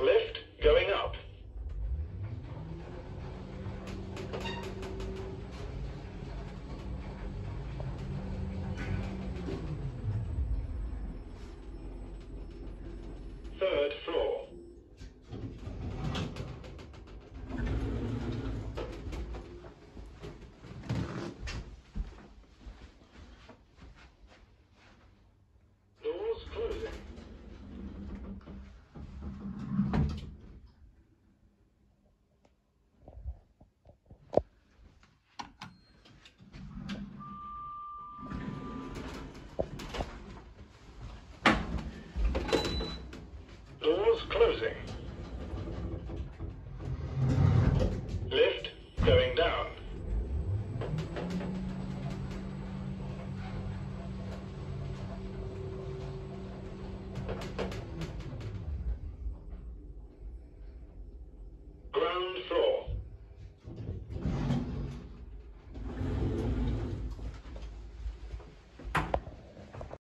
Lift going up. Third floor. Closing.